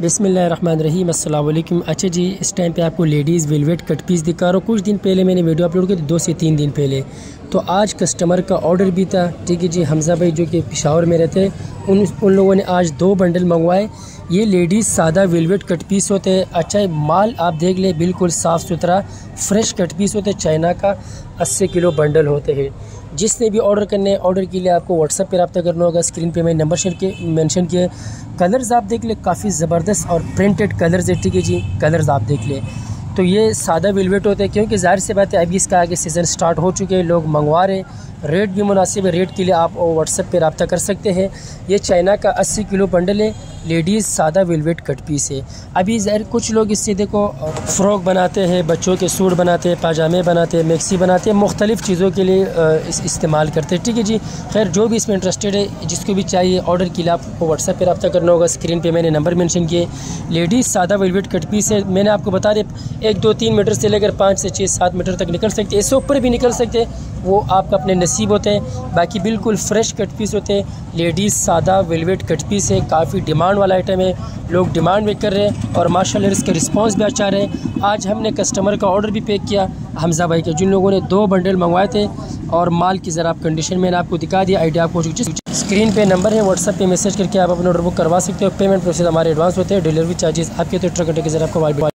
बिसमीम अल्लाम अच्छा जी, इस टाइम पे आपको लेडीज़ वेलवेट कट पीस दिखा रहा हूँ। कुछ दिन पहले मैंने वीडियो अपलोड की दो से तीन दिन पहले। तो आज कस्टमर का ऑर्डर भी था। ठीक है जी, हमज़ा भाई जो कि पिशावर में रहते, उन उन लोगों ने आज दो बंडल मंगवाए। ये लेडीज़ सादा वेलवेट कट पीस होते हैं। अच्छा माल आप देख ले, बिल्कुल साफ़ सुथरा फ्रेश कट पीस होते चाइना का अस्सी किलो बंडल होते हैं। जिसने भी ऑर्डर करने ऑर्डर के लिए आपको व्हाट्सअप पर रब्ता करना होगा। स्क्रीन पे मैंने नंबर शेयर के मेंशन किए कलर्स आप देख ले, काफ़ी ज़बरदस्त और प्रिंटेड कलर्स है। ठीक है जी कलर्स आप देख ले। तो ये सादा वेलवेट होते हैं, क्योंकि ज़ाहिर सी बात है, अभी इसका आगे सीज़न स्टार्ट हो चुके हैं, लोग मंगवा रहे हैं। रेट भी मुनासिब है रेट के लिए आप व्हाट्सएप पर रबता कर सकते हैं। ये चाइना का 80 किलो बंडल है लेडीज़ सादा वेलवेट कट पीस है। अभी ज़ाहिर कुछ लोग इससे देखो फ़्रॉक बनाते हैं, बच्चों के सूट बनाते हैं पाजामे बनाते हैं मैक्सी बनाते हैं, मुख्तलिफ़ चीज़ों के लिए इस, इस्तेमाल करते हैं। ठीक है जी, खैर, जो भी इसमें इंटरेस्टेड है, जिसको भी चाहिए ऑर्डर के लिए आपको व्हाट्सएप पर रब्ता करना होगा। स्क्रीन पर मैंने नंबर मैंशन किए लेडीज़ सादा वेलवेट कट पीस है। मैंने आपको बता दें एक, दो, तीन मीटर से लेकर पाँच से छः, सात मीटर तक निकल सकते हैं। इससे ऊपर भी निकल सकते हैं। वो आपका अपने नसीब होते हैं। बाकी बिल्कुल फ्रेश कट पीस होते हैं। लेडीज़ सादा वेलवेट कट पीस है। काफ़ी डिमांड वाला आइटम है। लोग डिमांड भी कर रहे हैं और माशाल्लाह इसका रिस्पांस भी अच्छा रहे आज हमने कस्टमर का ऑर्डर भी पैक किया। हमजा भाई के जिन लोगों ने दो बंडल मंगवाए थे और माल की ज़रा कंडीशन मैंने आपको दिखा दिया। आइडिया आपको स्क्रीन पे नंबर है व्हाट्सएप पे मैसेज करके आप अपना ऑर्डर बुक करवा सकते हो। पेमेंट प्रोसेस हमारे एडवांस होते हैं। डिलीवरी चार्जेस आपके तो ट्रक के ज़रा आपको